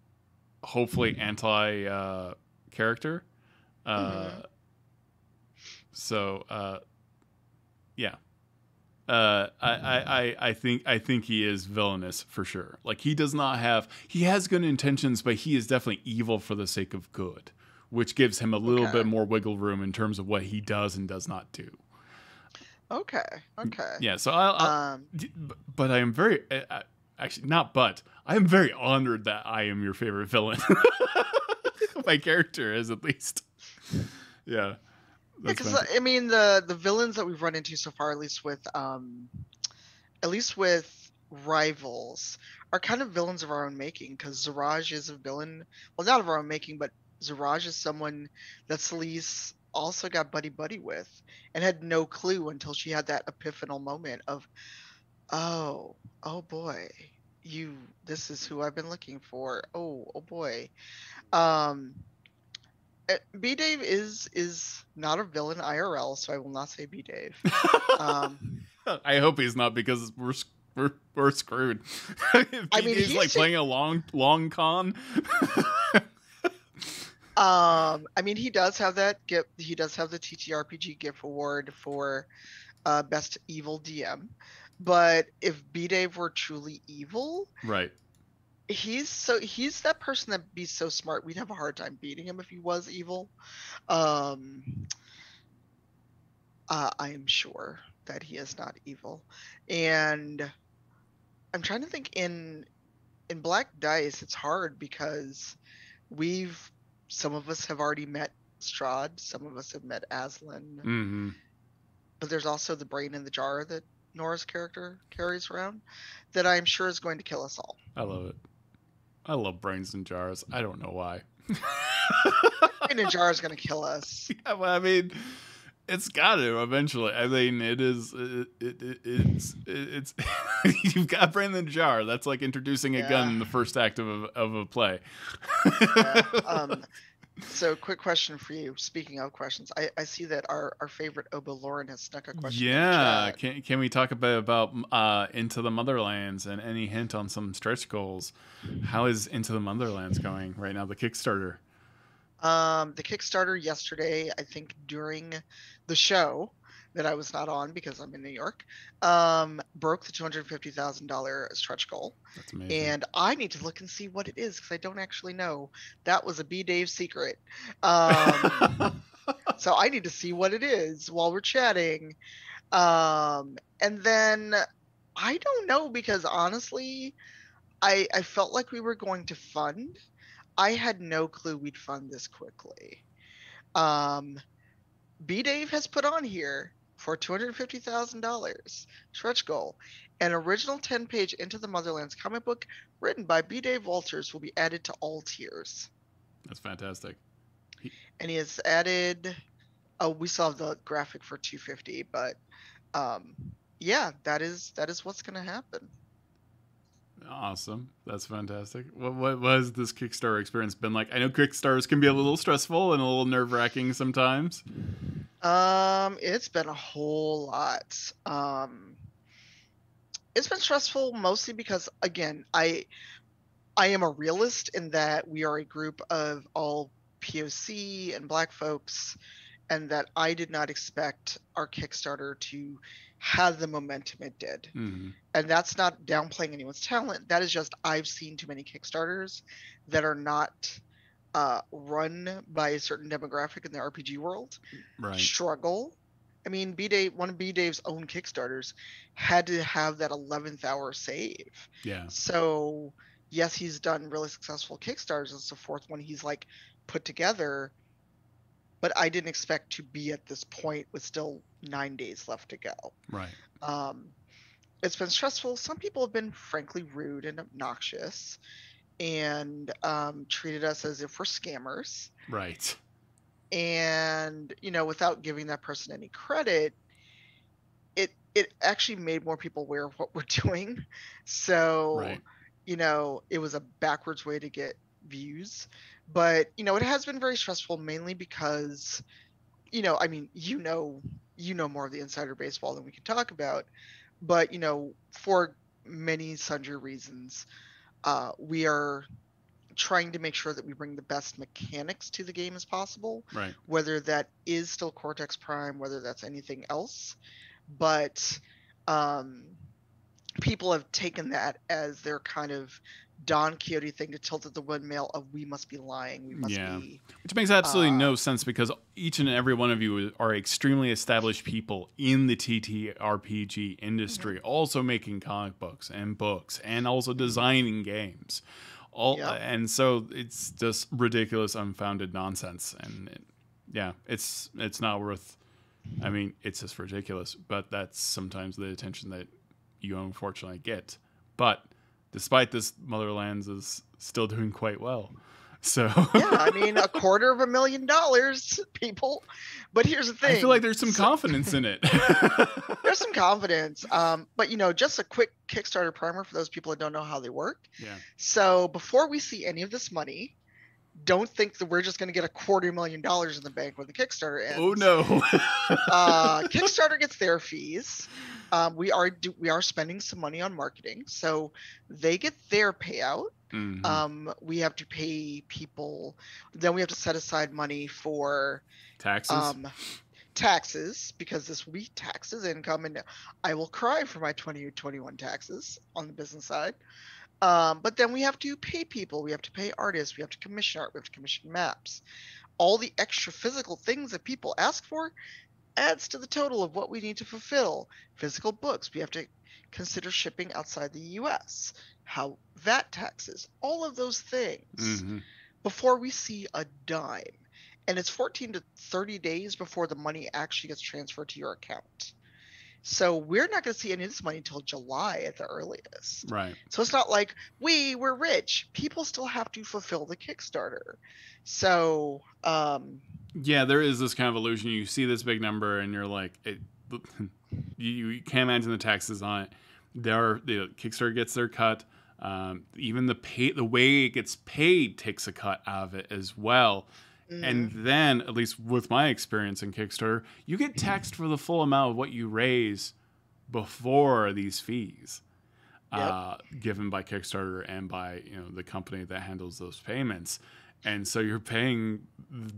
hopefully anti uh character. Uh, Mhm. So uh, yeah, uh, I, I, I, I think I think he is villainous for sure. Like he does not have he has good intentions, but he is definitely evil for the sake of good, which gives him a little Okay. bit more wiggle room in terms of what he does and does not do. Okay. Okay. Yeah, so I'll, I'll Um, but I am very actually not but I am very honored that I am your favorite villain. My character is at least. Yeah. Because fantastic. I mean the the villains that we've run into so far, at least with um, at least with rivals, are kind of villains of our own making. Because Zaraj is a villain, well, not of our own making, but Zaraj is someone that Selise also got buddy buddy with, and had no clue until she had that epiphanal moment of, oh, oh boy, you, this is who I've been looking for. Oh, oh boy. Um, B Dave is is not a villain IRL, so I will not say B Dave. Um, I hope he's not because we're we're, we're screwed. I mean, he's like playing a long long con. um, I mean, he does have that gift. He does have the TTRPG gift award for uh, best evil DM. But if B Dave were truly evil, right. He's so he's that person that'd be so smart. We'd have a hard time beating him if he was evil. Um, uh, I am sure that he is not evil, and I'm trying to think in in Black Dice. It's hard because we've some of us have already met Strahd some of us have met Aslan, hmm but there's also the brain in the jar that Nora's character carries around that I'm sure is going to kill us all. I love it. I love brains in jars. I don't know why. brain in jar is going to kill us. Yeah, well, I mean, it's got to eventually. I mean, it is. It, it, it, it's. It's. you've got brain in jar. That's like introducing a gun in the first act of a, of a play. Yeah, um, so, quick question for you. Speaking of questions, I, I see that our, our favorite Obo Lauren has snuck a question. yeah. Can can we talk a bit about uh, Into the Motherlands and any hint on some stretch goals? How is Into the Motherlands going right now? The Kickstarter. Um, the Kickstarter yesterday, I think during the show that I was not on because I'm in New York, um, broke the two hundred fifty thousand dollar stretch goal, That's amazing. and I need to look and see what it is because I don't actually know. That was a B Dave secret. Um, so I need to see what it is while we're chatting. Um, and then I don't know because honestly, I I felt like we were going to fund. I had no clue we'd fund this quickly. Um, B Dave has put on here for two hundred fifty thousand dollars stretch goal. An original ten page Into the Motherlands comic book written by B Dave Walters will be added to all tiers That's fantastic. and he has added oh we saw the graphic for 250 but um yeah that is that is what's gonna happen Awesome. That's fantastic. What, what has this Kickstarter experience been like? I know Kickstarters can be a little stressful and a little nerve wracking sometimes. um it's been a whole lot um it's been stressful mostly because again i i am a realist in that we are a group of all poc and black folks and that i did not expect our kickstarter to have the momentum it did. Hmm and that's not downplaying anyone's talent. That is just i've seen too many kickstarters that are not uh, run by a certain demographic in the rpg world. Right. struggle. I mean b dave one of b dave's own kickstarters had to have that 11th hour save. Yeah. so yes he's done really successful kickstarters. It's the fourth one he's like put together. But i didn't expect to be at this point with still nine days left to go Right. um, it's been stressful. Some people have been frankly rude and obnoxious and um, treated us as if we're scammers. Right. And, you know, without giving that person any credit, it it actually made more people aware of what we're doing. So, Right. you know, it was a backwards way to get views. But, you know, it has been very stressful mainly because, you know, I mean, you know, you know more of the insider baseball than we can talk about. But, you know, for many sundry reasons, uh, we are trying to make sure that we bring the best mechanics to the game as possible. Right. Whether that is still Cortex Prime, whether that's anything else, but um, people have taken that as their kind of Don Quixote thing to tilt at the windmill of we must be lying, we must Yeah. be. Which makes absolutely Uh, no sense because each and every one of you are extremely established people in the TTRPG industry, Mm-hmm. also making comic books and books and also designing games. All Yeah. and so it's just ridiculous, unfounded nonsense, and it, yeah, it's it's not worth. I mean, it's just ridiculous, but that's sometimes the attention that you unfortunately get. But despite this, Motherlands is still doing quite well. So Yeah, I mean, a quarter of a million dollars, people. But here's the thing. I feel like there's some so- confidence in it. there's some confidence. Um, but you know, just a quick Kickstarter primer for those people that don't know how they work. yeah. So before we see any of this money, don't think that we're just going to get a quarter million dollars in the bank when the Kickstarter ends. Oh no. uh, Kickstarter gets their fees. Um, we are do, we are spending some money on marketing, so they get their payout. Mhm. Um, we have to pay people. Then we have to set aside money for Taxes. um, taxes because this be taxes income, and I will cry for my 2021 taxes on the business side. Um, but then we have to pay people. We have to pay artists. We have to commission art. We have to commission maps. All the extra physical things that people ask for adds to the total of what we need to fulfill. Physical books. We have to consider shipping outside the U.S. How VAT taxes. All of those things Mhm. before we see a dime. And it's 14 to 30 days before the money actually gets transferred to your account. So we're not going to see any of this money until July at the earliest. Right. So it's not like we were rich. People still have to fulfill the Kickstarter. So um, Yeah, there is this kind of illusion. You see this big number, and you're like, it, you, you can't imagine the taxes on it. There, are, the Kickstarter gets their cut. Um, even the pay, the way it gets paid takes a cut out of it as well. Mm, And then, at least with my experience in Kickstarter, you get taxed for the full amount of what you raise before these fees, Yep. uh, given by Kickstarter and by you know the company that handles those payments. And so you're paying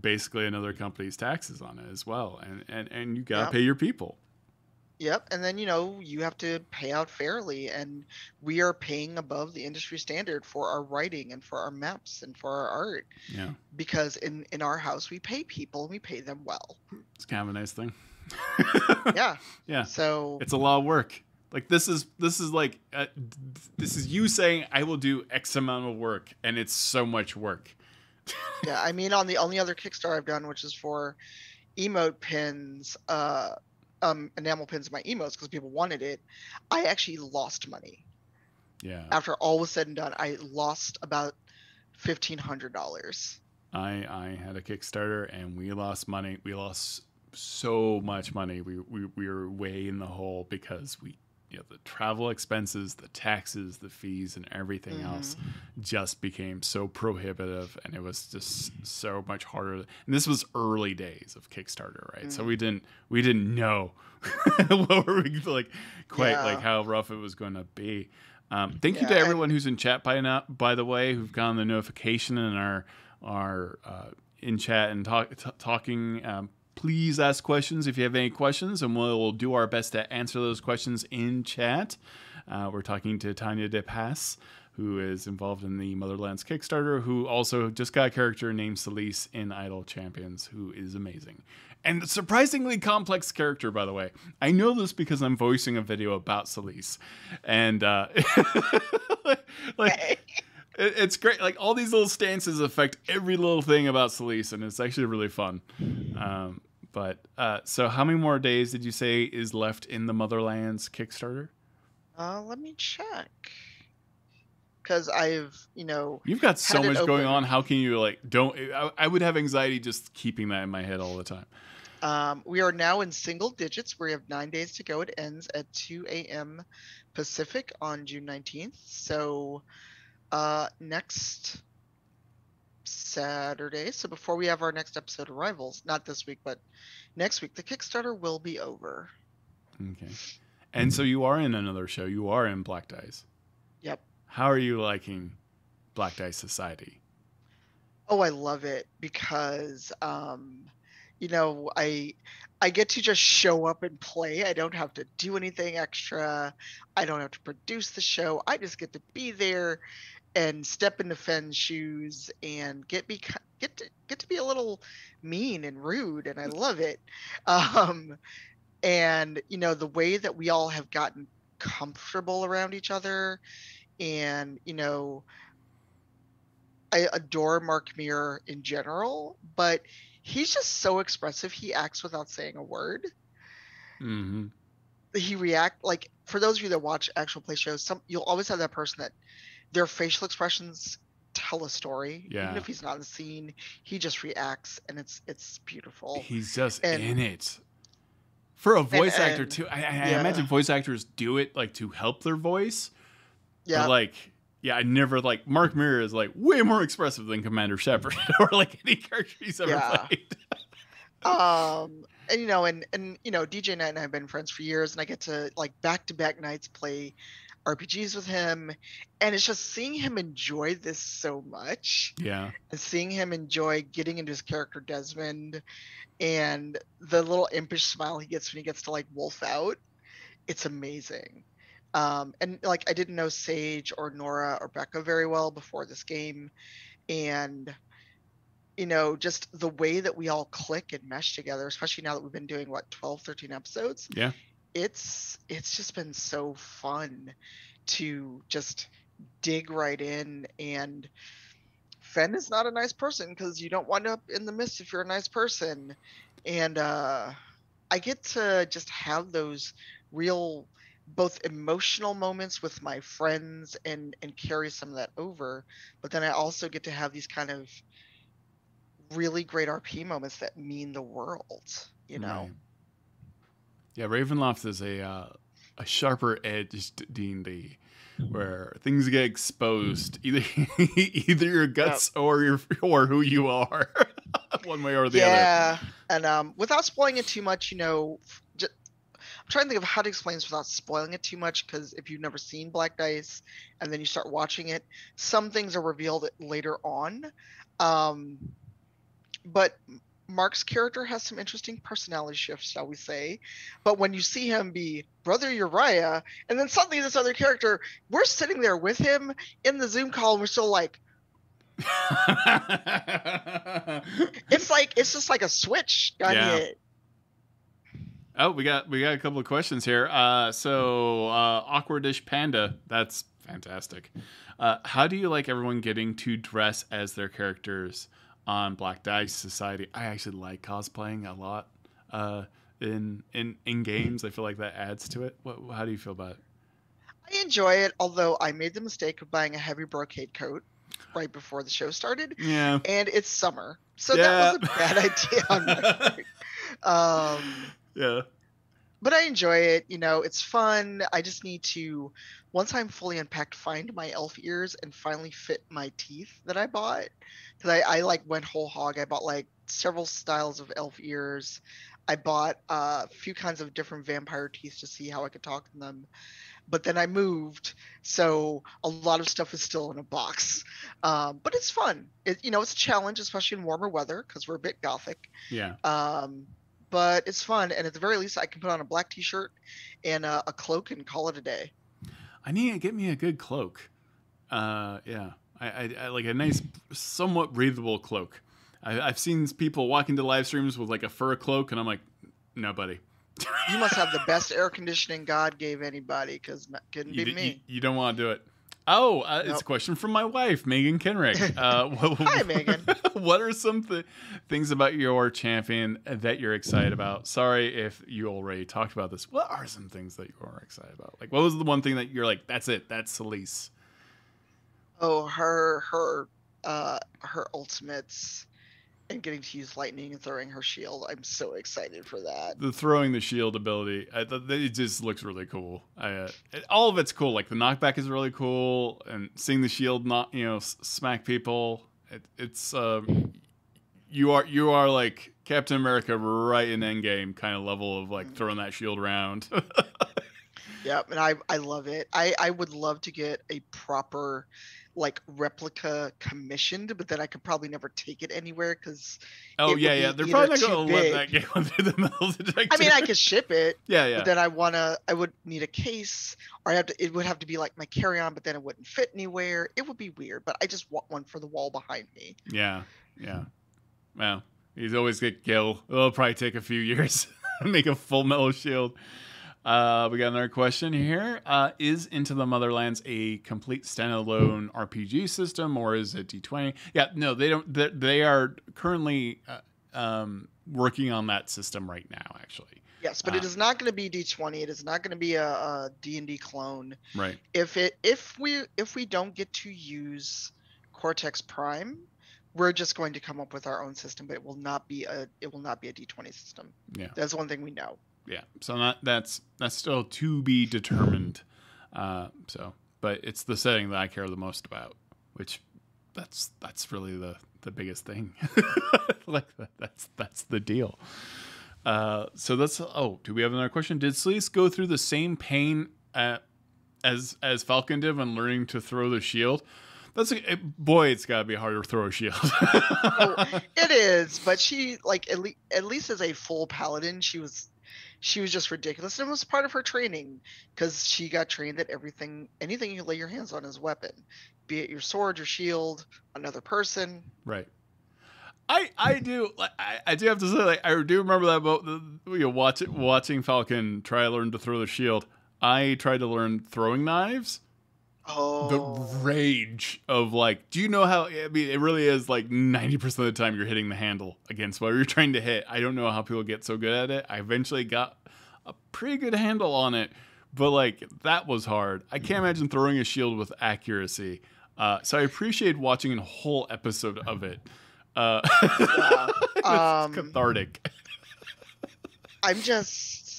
basically another company's taxes on it as well, and and and you gotta Yep. pay your people. Yep, and then you know you have to pay out fairly, and we are paying above the industry standard for our writing and for our maps and for our art Yeah, because in in our house we pay people and we pay them well. it's kind of a nice thing. Yeah, yeah, so it's a lot of work. Like this is this is like uh, this is you saying I will do X amount of work, and it's so much work. yeah, I mean on the only other Kickstarter I've done, which is for emote pins, uh, um, enamel pins in my emotes because people wanted it, I actually lost money. Yeah, After all was said and done, I lost about fifteen hundred dollars. I I had a Kickstarter and we lost money. We lost so much money. We we, we were way in the hole because we you know the travel expenses, the taxes, the fees, and everything else just became so prohibitive, and it was just so much harder. And this was early days of Kickstarter, right? So we didn't we didn't know what were we like quite Yeah. like how rough it was going to be. Um, thank you to everyone who's in chat by now, by the way, who've gotten the notification and are are uh, in chat and talk, t- talking. Um, please ask questions if you have any questions, and we'll do our best to answer those questions in chat. Uh, we're talking to Tanya DePass, who is involved in the Motherlands Kickstarter, who also just got a character named Selise in Idle Champions, who is amazing. And surprisingly complex character, by the way. I know this because I'm voicing a video about Selise. And uh, like it, it's great. Like all these little stances affect every little thing about Selise, and it's actually really fun. Um, but uh, so, how many more days did you say is left in the Motherlands Kickstarter? Uh, let me check. Because I've, you know, You've got so much going on. How can you like don't? I, I would have anxiety just keeping that in my head all the time. um, we are now in single digits. We have nine days to go. It ends at 2 a.m. Pacific on June 19th. So uh, next Saturday, so before we have our next episode of Rivals, not this week, but next week, the Kickstarter will be over. Okay. And so you are in another show. You are in Black Dice. Yep. How are you liking Black Dice Society? Oh, I love it because um, you know, I I get to just show up and play. I don't have to do anything extra. I don't have to produce the show. I just get to be there and step into Fenn's shoes and get be get to get to be a little mean and rude, and I love it. Um, and you know the way that we all have gotten comfortable around each other, and you know, I adore Mark Meer in general, but he's just so expressive. He acts without saying a word. Mm-hmm. He react like for those of you that watch actual play shows, some you'll always have that person that their facial expressions tell a story. Yeah. Even if he's not in the scene, he just reacts and it's it's beautiful. He's just And- in it. For a voice and- actor too, I, I, I yeah. imagine voice actors do it like to help their voice. Yeah. But like, yeah, I never like Mark Meer is like way more expressive than Commander Shepard or like any character he's ever Yeah. played. um and you know and and you know dj knight and i have been friends for years and i get to like back to back nights play rpgs with him and it's just seeing him enjoy this so much Yeah, and seeing him enjoy getting into his character desmond and the little impish smile he gets when he gets to like wolf out it's amazing um and like i didn't know sage or nora or becca very well before this game and you know just the way that we all click and mesh together especially now that we've been doing what 12 13 episodes Yeah. It's it's just been so fun to just dig right in and Fen is not a nice person because you don't wind up in the mist if you're a nice person and uh I get to just have those real both emotional moments with my friends and and carry some of that over but then I also get to have these kind of really great RP moments that mean the world you know Right. Yeah, Ravenloft is a uh, a sharper edged D and D, where things get exposed. Either either your guts or your or who you are, one way or the other. yeah and um without spoiling it too much you know f- ju- i'm trying to think of how to explain this without spoiling it too much because if you've never seen black dice and then you start watching it some things are revealed later on. Um but mark's character has some interesting personality shifts shall we say but when you see him be brother uriah and then suddenly this other character we're sitting there with him in the zoom call and we're still like it's like it's just like a switch got Yeah. hit oh, we got we got a couple of questions here. Uh, so uh, awkwardish panda, that's fantastic. Uh, how do you like everyone getting to dress as their characters on Black Dice Society? I actually like cosplaying a lot. Uh, in in in games, I feel like that adds to it. What, how do you feel about it? I enjoy it, although I made the mistake of buying a heavy brocade coat right before the show started, Yeah. and it's summer, so Yeah. that was a bad idea on my part. Um, Yeah. but I enjoy it. You know, it's fun. I just need to, once I'm fully unpacked, find my elf ears and finally fit my teeth that I bought. Because I, I like went whole hog. I bought like several styles of elf ears. I bought uh, a few kinds of different vampire teeth to see how I could talk to them. But then I moved, so a lot of stuff is still in a box. Um, but it's fun. It, you know, it's a challenge, especially in warmer weather because we're a bit gothic. Yeah. Um, but it's fun, and at the very least, I can put on a black T-shirt and a, a cloak and call it a day. I need to get me a good cloak. Uh, yeah, I, I, I like a nice, somewhat breathable cloak. I, I've seen people walk into live streams with like a fur cloak, and I'm like, no, buddy. You must have the best air conditioning God gave anybody, because couldn't you, be d- me. You, you don't want to do it. Oh, uh, it's a question from my wife, Megan Kenrick. Uh, what, Hi, Megan. what are some th- things about your champion that you're excited about? Sorry if you already talked about this. What are some things that you are excited about? Like, what was the one thing that you're like, that's it, that's Selise? Oh, her her uh her ultimates and getting to use lightning and throwing her shield. I'm so excited for that. the throwing the shield ability I, it just looks really cool I, uh, it- all of it's cool like the knockback is really cool and seeing the shield not you know s- smack people it, it's um you are you are like captain america right in endgame kind of level of like throwing that shield around Yep, and I I love it. I I would love to get a proper like replica commissioned, but then I could probably never take it anywhere because. Oh yeah, yeah. They're probably not going to let that get through the metal detector. I mean, I could ship it. yeah, yeah. But then I wanna, I would need a case, or I have to. It would have to be like my carry-on, but then it wouldn't fit anywhere. It would be weird. But I just want one for the wall behind me. Yeah, yeah. Well, he's always get Gil. It'll probably take a few years make a full metal shield. Uh, we got another question here. Uh, is Into the Motherlands a complete standalone RPG system, or is it D20? Yeah, no, they don't. They, they are currently uh, um, working on that system right now, actually. Yes, but it is not going to be D20. It is not going to be a, a D&D clone. Right. If it if we if we don't get to use Cortex Prime, we're just going to come up with our own system, but it will not be a it will not be a D20 system. Yeah. That's one thing we know. Yeah. So that's that's still to be determined. Uh, so, but it's the setting that I care the most about, which that's that's really the the biggest thing. like that, that's that's the deal. Uh, so that's oh, do we have another question? Did Selise go through the same pain at, as as Falcon did when learning to throw the shield? That's a, boy, it's got to be harder to throw a shield. oh, it is, but she like at least at least as a full paladin, she was she was just ridiculous and it was part of her training because she got trained that everything anything you lay your hands on is a weapon be it your sword your shield another person right I, I do I, I do have to say like I do remember that about the, you know watch watching Falcon try to learn to throw the shield. I tried to learn throwing knives. Oh, the rage of like, do you know how? I mean, it really is like ninety percent of the time you're hitting the handle against whatever you're trying to hit. I don't know how people get so good at it. I eventually got a pretty good handle on it, but like that was hard. I can't imagine throwing a shield with accuracy. Uh, so I appreciate watching a whole episode of it. Uh, yeah. it's um, cathartic. I'm just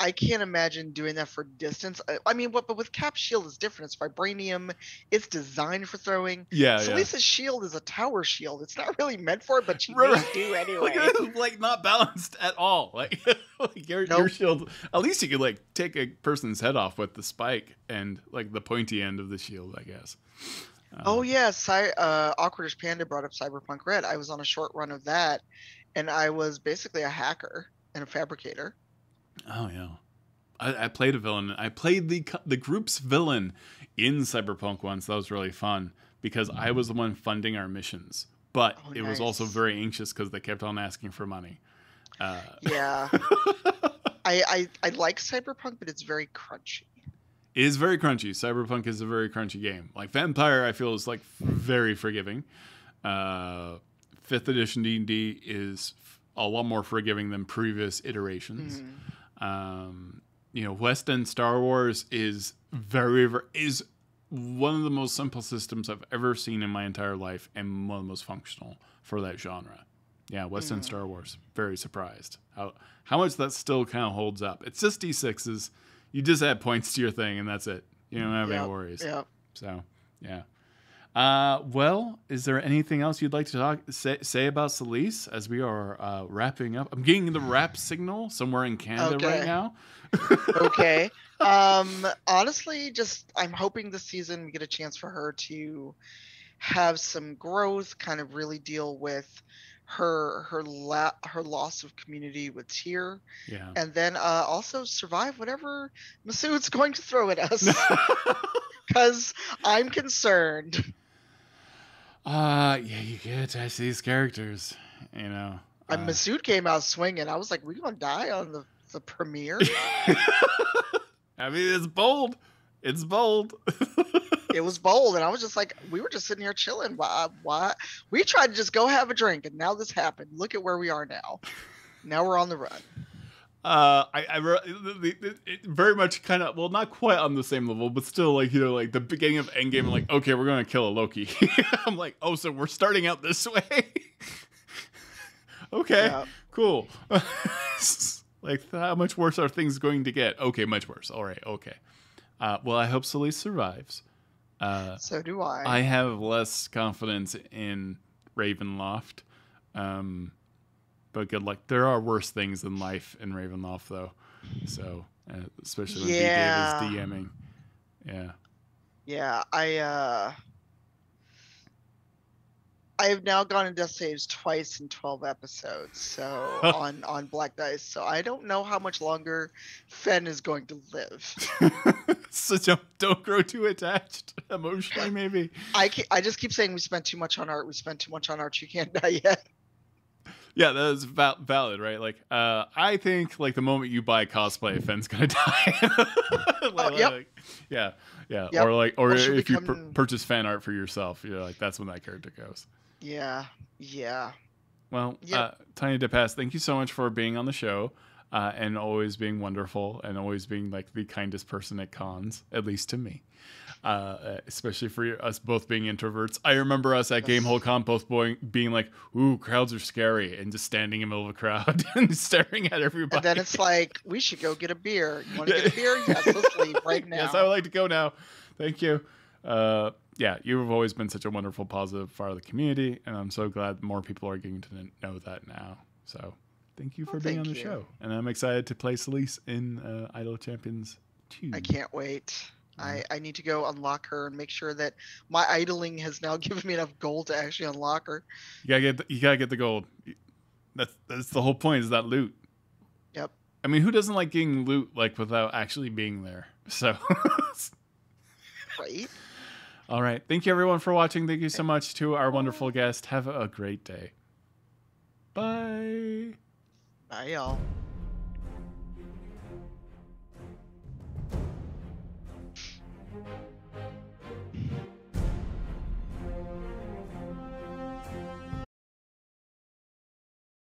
I can't imagine doing that for distance. I mean, what? But with Cap shield is different. It's vibranium. It's designed for throwing. Yeah. Selise's yeah. shield is a tower shield. It's not really meant for it, but she right. do anyway. like, like, not balanced at all. Like, like your, nope. your shield. At least you could like take a person's head off with the spike and like the pointy end of the shield. I guess. Um, oh yeah, Cy- uh, Awkwardish Panda brought up Cyberpunk Red. I was on a short run of that, and I was basically a hacker and a fabricator. Oh yeah, I, I, played a villain. I played the the group's villain in Cyberpunk once. That was really fun because I was the one funding our missions, but oh, it nice. was also very anxious because they kept on asking for money. Uh, yeah, I, I I like Cyberpunk, but it's very crunchy. It is very crunchy. Cyberpunk is a very crunchy game. Like Vampire, I feel is like very forgiving. Uh, fifth edition D and D is a lot more forgiving than previous iterations. Mm-hmm. Um, you know, West End Star Wars is very, very is one of the most simple systems I've ever seen in my entire life, and one of the most functional for that genre. Yeah, West End mm. Star Wars. Very surprised how how much that still kind of holds up. It's just d6s. You just add points to your thing, and that's it. You don't have yep, any worries. Yeah. So, yeah. Uh, well, is there anything else you'd like to talk say, say about Selise as we are uh, wrapping up? I'm getting the wrap signal somewhere in Canada okay. right now. okay. Um, honestly, just I'm hoping this season we get a chance for her to have some growth, kind of really deal with her her la- her loss of community with Tyr, yeah, and then uh, also survive whatever Masood's going to throw at us. Because I'm concerned. Uh, yeah, you get attached to see these characters, you know. Uh, and Masood came out swinging. I was like, "We gonna die on the the premiere?" I mean, it's bold. It's bold. it was bold, and I was just like, we were just sitting here chilling. Why? Why? We tried to just go have a drink, and now this happened. Look at where we are now. Now we're on the run. Uh, I, I it, it very much kind of well, not quite on the same level, but still like you know like the beginning of Endgame. I'm like, okay, we're gonna kill a Loki. I'm like, oh, so we're starting out this way. okay, yeah. cool. like, how much worse are things going to get? Okay, much worse. All right, okay. Uh, well, I hope Selise survives. Uh, so do I. I have less confidence in Ravenloft. Um, but good luck. There are worse things in life in Ravenloft, though. So, uh, especially when Yeah. B Dave is DMing. Yeah. Yeah, I uh I have now gone in death saves twice in 12 episodes, so on on Black Dice. So I don't know how much longer Fen is going to live. so don't, don't grow too attached emotionally, maybe. I I just keep saying we spent too much on art. We spent too much on art. You can't die yet. Yeah, that is val- valid, right? Like, uh, I think like the moment you buy cosplay, Fenn's gonna die. Like- Oh, yep. like, yeah, yeah. Yep. Or like, or if you pur- purchase fan art for yourself, you're like, that's when that character goes. Yeah, yeah. Well, Yep. uh, Tanya DePass, thank you so much for being on the show. Uh, and always being wonderful and always being like the kindest person at cons, at least to me. Uh, especially for us both being introverts. I remember us at Gamehole Con both boing, being like, "Ooh, crowds are scary," and just standing in the middle of a crowd and staring at everybody. And then it's like we should go get a beer. You want to get a beer? Yes, let's leave right now. Yes, I would like to go now. Thank you. Uh, yeah, you've always been such a wonderful, positive part of the community, and I'm so glad more people are getting to know that now. So, thank you for Well, being on the you. show, and I'm excited to play Selise in uh, Idle Champions 2. I can't wait. Mm-hmm. I, I need to go unlock her and make sure that my idling has now given me enough gold to actually unlock her. You gotta get the, you gotta get the gold. That's that's the whole point is that loot. Yep. I mean, who doesn't like getting loot like without actually being there? So. Right? All right. Thank you, everyone, for watching. Thank you so much to our wonderful guest. Have a great day. Bye. Bye, y'all.